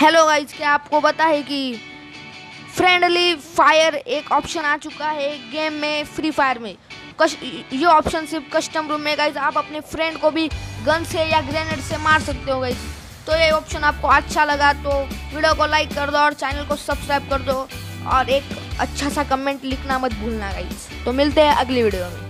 Hello guys क्या आपको पता है कि फ्रेंडली फायर एक ऑप्शन आ चुका है गेम में फ्री फायर में। कश, ये ऑप्शन सिर्फ़ कस्टम रूम में गाइज़ आप अपने फ्रेंड को भी गन से या ग्रेनेड से मार सकते हो गाइज़ तो ये ऑप्शन आपको अच्छा लगा तो वीडियो को लाइक कर दो और चैनल को सब्सक्राइब कर दो। और एक अच्छा सा कमेंट लिखना मत भूलना गाइज़ तो मिलते हैं अगली वीडियो में।